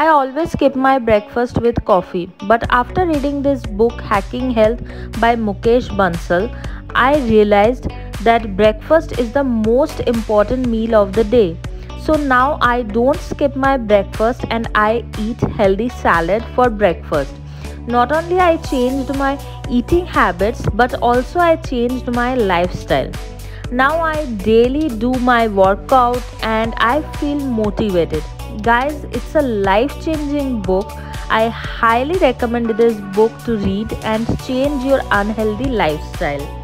I always skip my breakfast with coffee, but after reading this book, Hacking Health by Mukesh Bansal, I realized that breakfast is the most important meal of the day. So now I don't skip my breakfast and I eat healthy salad for breakfast. Not only I changed my eating habits but also I changed my lifestyle. Now I daily do my workout and I feel motivated. Guys, it's a life changing book. I highly recommend this book to read and change your unhealthy lifestyle.